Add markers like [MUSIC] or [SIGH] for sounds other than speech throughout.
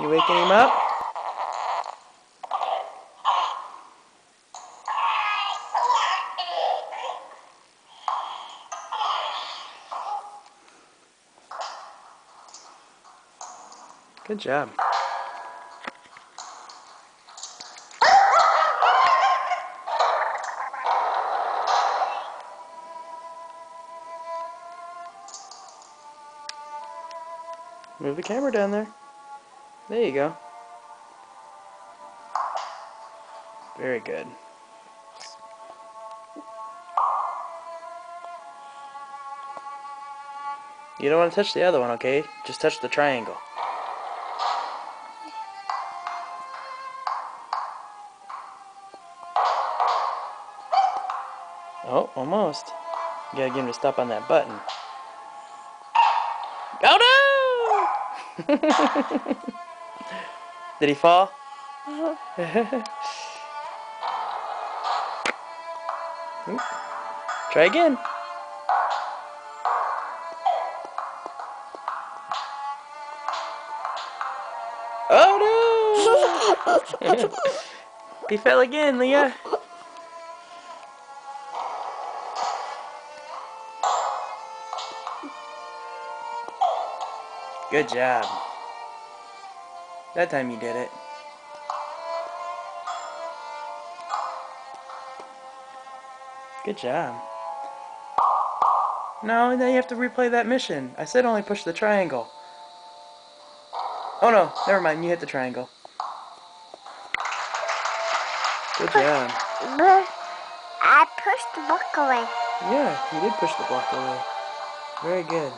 You waking him up? Good job. Move the camera down there. There you go. Very good. You don't want to touch the other one, okay? Just touch the triangle. Oh, almost. You gotta get him to stop on that button. Oh no! [LAUGHS] Did he fall? Try again. Oh no! [LAUGHS] he fell again, Leah. Good job. That time you did it. Good job. No, now you have to replay that mission. I said only push the triangle. Oh no, never mind, you hit the triangle. Good job. I pushed the block away. Yeah, you did push the block away. Very good.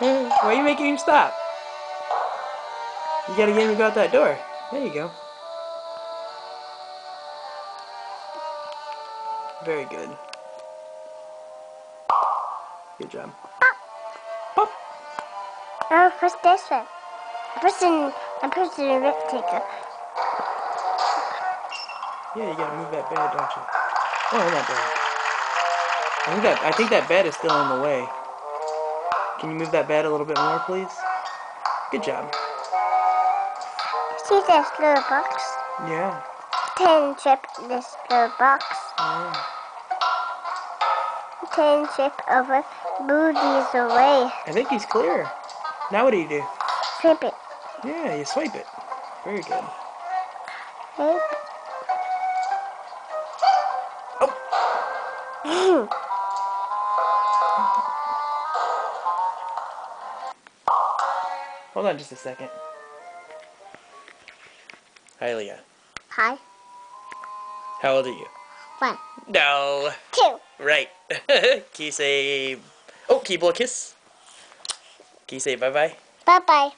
Why are you making him stop? You gotta get him to go out that door. There you go. Very good. Good job. Pop. Oh, I'll push this one. I'm pushing, I'm the rip taker. Yeah, you gotta move that bed, don't you? Oh, not bad. I think that I think that bed is still in the way. Can you move that bed a little bit more, please? Good job. See this little box? Yeah. Ten chip this little box. yeah. Ten chip over. These away. I think he's clear. Now what do you do? Flip it. Yeah, you swipe it. Very good. Right? Oh. [CLEARS THROAT] Hold on just a second. Hi, Leah. Hi. How old are you? One. No. Two. Right. [LAUGHS] Can you say... Oh, can you blow a kiss? Can you say bye-bye? Bye bye.